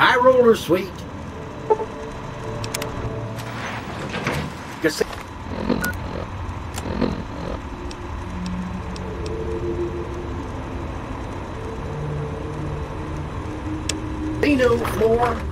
High roller suite. Casino floor.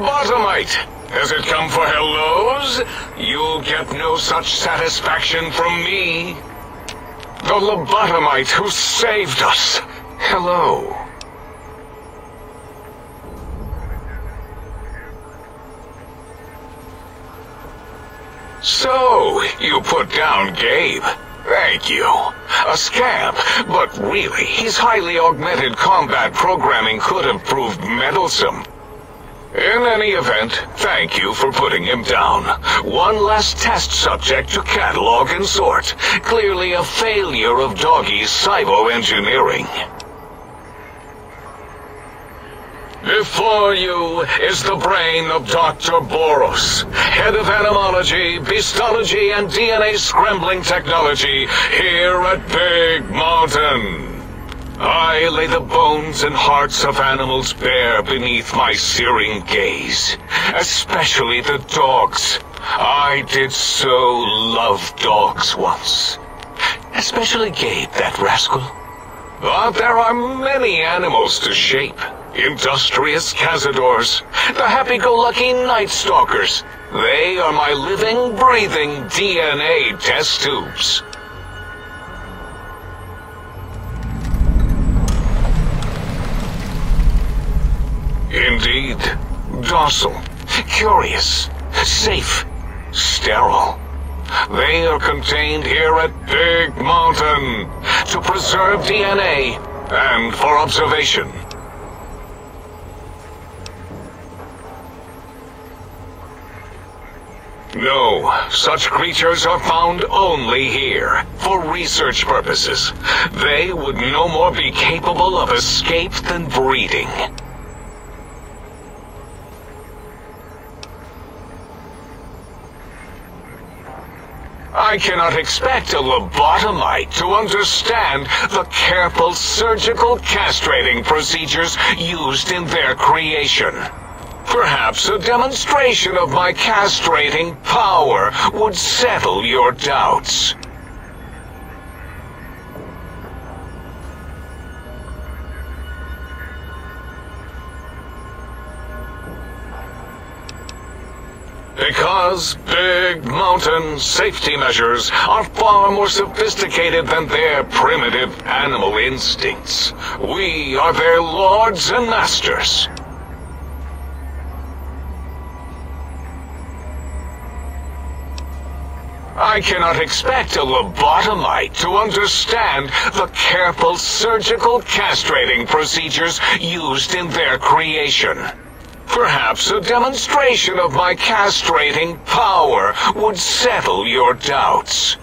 The lobotomite! Has it come for hellos? You'll get no such satisfaction from me. The lobotomite who saved us. Hello. So, you put down Gabe. Thank you. A scamp, but really, his highly augmented combat programming could have proved meddlesome. In any event, thank you for putting him down. One less test subject to catalog and sort. Clearly a failure of Doggy's cybo-engineering. Before you is the brain of Dr. Borous, head of animology, beastology, and DNA scrambling technology here at Big Mountain. I lay the bones and hearts of animals bare beneath my searing gaze, especially the dogs. I did so love dogs once. Especially Gabe, that rascal. But there are many animals to shape. Industrious cazadors, the happy-go-lucky night stalkers. They are my living, breathing DNA test tubes. Indeed. Docile, curious, safe, sterile. They are contained here at Big Mountain to preserve DNA and for observation. No, such creatures are found only here, for research purposes. They would no more be capable of escape than breeding. I cannot expect a lobotomite to understand the careful surgical castrating procedures used in their creation. Perhaps a demonstration of my castrating power would settle your doubts. Because Big Mountain safety measures are far more sophisticated than their primitive animal instincts. We are their lords and masters. I cannot expect a lobotomite to understand the careful surgical castrating procedures used in their creation. Perhaps a demonstration of my castrating power would settle your doubts.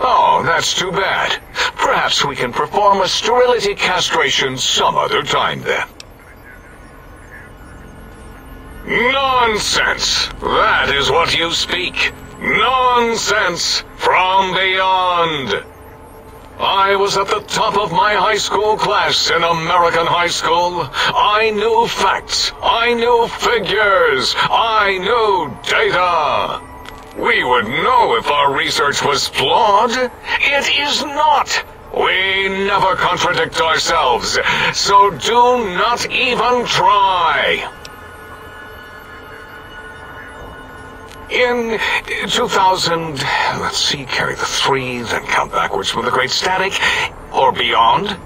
Oh, that's too bad. Perhaps we can perform a sterility castration some other time then. Nonsense! That is what you speak. Nonsense from beyond. I was at the top of my high school class in American high school. I knew facts. I knew figures. I knew data. We would know if our research was flawed. It is not. We never contradict ourselves, so do not even try. In 2000, let's see, carry the three, then count backwards from the Great Static, or beyond,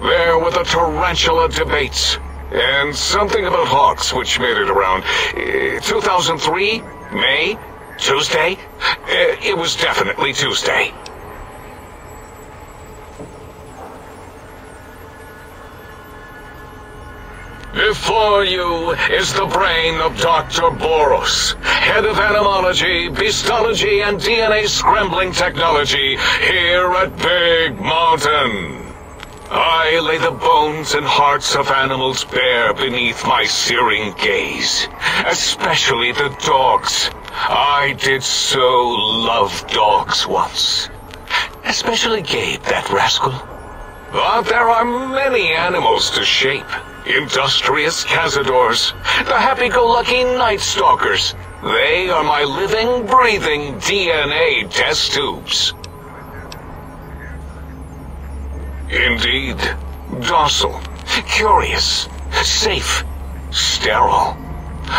there were the Tarantula debates, and something about Hawks, which made it around uh, 2003, May, Tuesday. Uh, it was definitely Tuesday. Before you is the brain of Dr. Borous, head of animalogy, beastology, and DNA scrambling technology here at Big Mountain. I lay the bones and hearts of animals bare beneath my searing gaze, especially the dogs. I did so love dogs once. Especially Gabe, that rascal. But there are many animals to shape. Industrious cazadors, the happy-go-lucky night stalkers. They are my living, breathing DNA test tubes. Indeed, docile, curious, safe, sterile.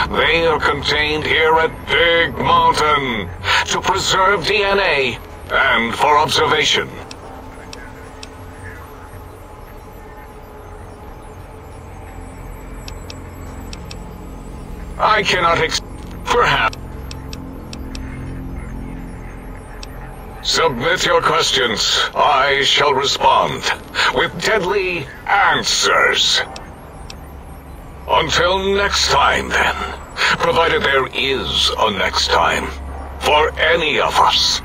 They are contained here at Big Mountain to preserve DNA and for observation. I cannot ex- perhaps. Submit your questions. I shall respond with deadly answers. Until next time, then. Provided there is a next time. For any of us.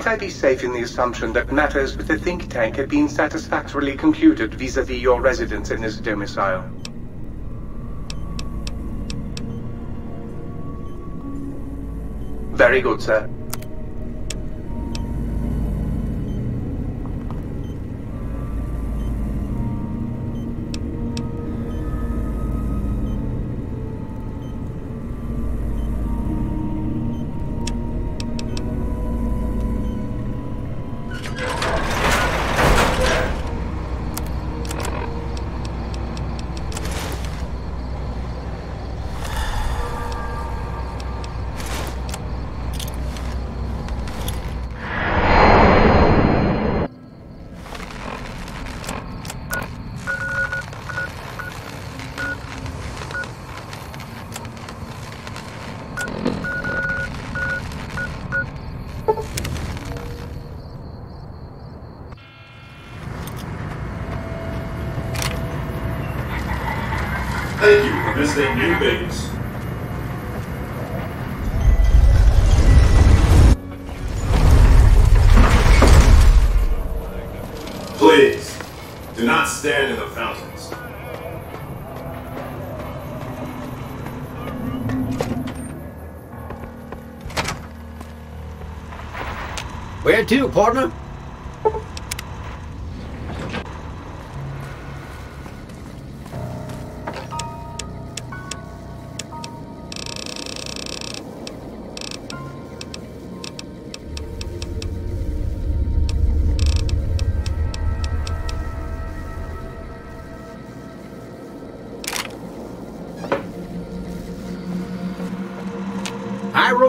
Might I be safe in the assumption that matters with the think tank have been satisfactorily concluded vis-à-vis -vis your residence in this domicile? Very good, sir. Please, do not stand in the fountains. Where to, partner?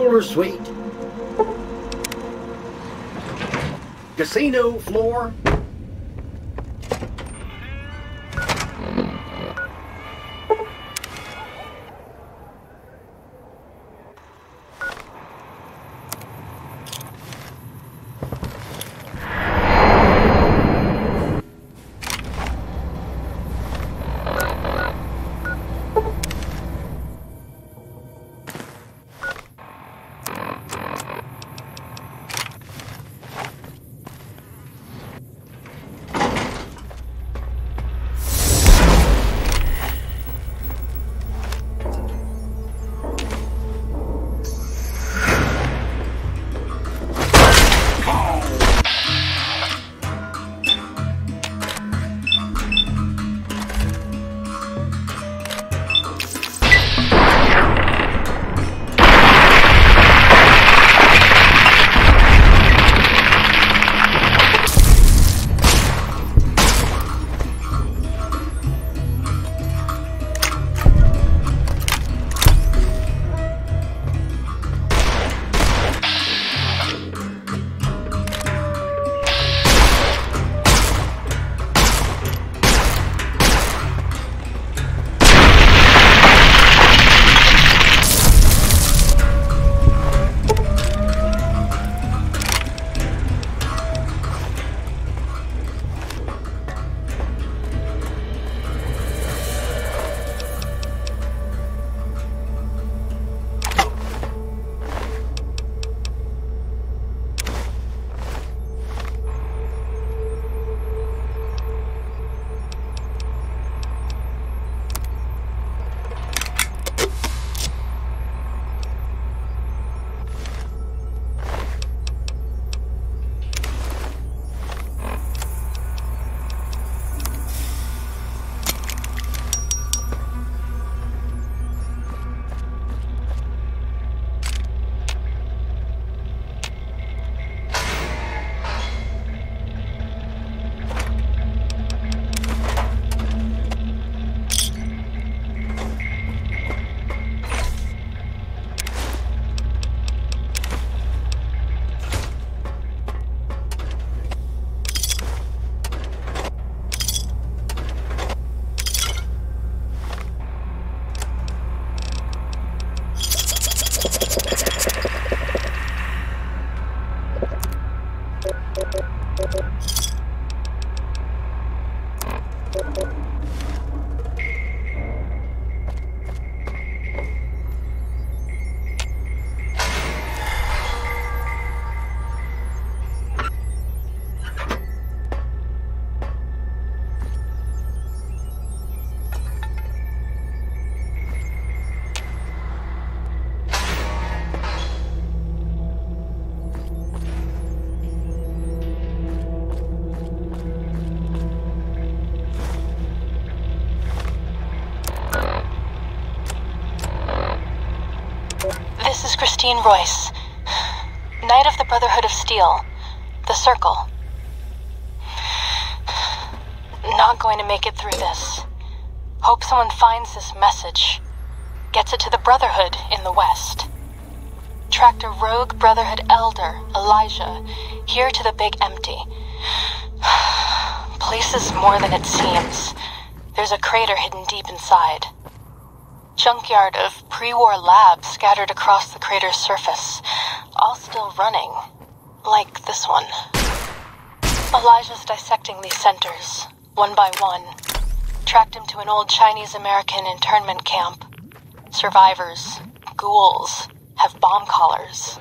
Roller suite. Casino floor. Christine Royce, Knight of the Brotherhood of Steel, the Circle. Not going to make it through this. Hope someone finds this message, gets it to the Brotherhood in the West. Tracked a rogue Brotherhood elder, Elijah, here to the Big Empty. Place is more than it seems. There's a crater hidden deep inside. Junkyard of pre-war labs scattered across the crater's surface, all still running, like this one. Elijah's dissecting these centers, one by one. Tracked him to an old Chinese-American internment camp. Survivors, ghouls, have bomb collars.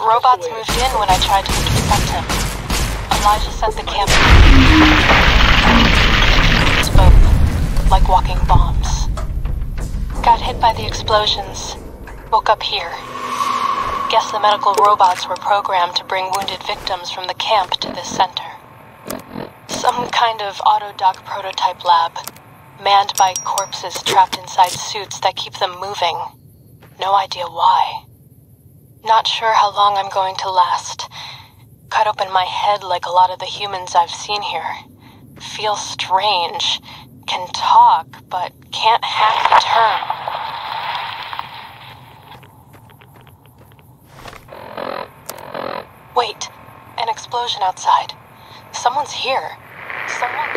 Robots moved in when I tried to intercept him. Elijah sent the camp spoke, like walking bombs. Got hit by the explosions. Woke up here. Guess the medical robots were programmed to bring wounded victims from the camp to this center. Some kind of autodoc prototype lab, manned by corpses trapped inside suits that keep them moving. No idea why. Not sure how long I'm going to last. Cut open my head like a lot of the humans I've seen here. Feel strange. Can talk, but can't hack the term. Wait, an explosion outside. Someone's here. Someone.